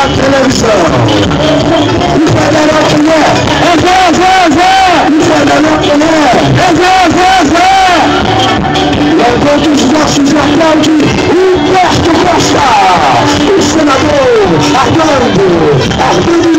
da televisão. O federal que é. É Zé, Zé, Zé. O federal que é. É Zé, Zé, Zé. Levanta os nossos aplausos. Humberto Costa. O senador Armando. Armando